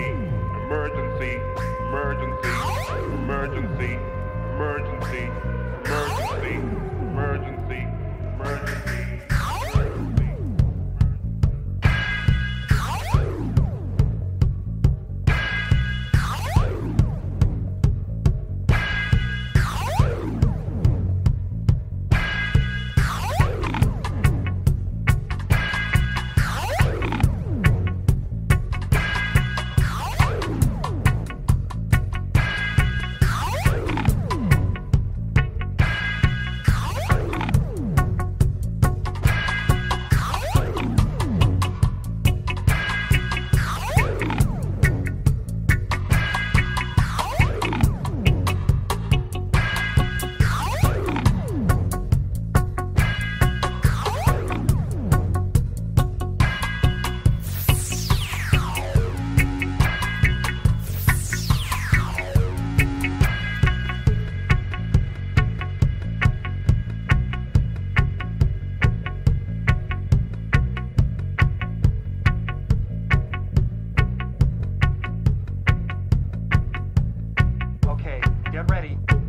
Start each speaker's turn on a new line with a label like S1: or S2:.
S1: emergency, emergency, emergency, emergency, emergency, emergency.
S2: Get ready.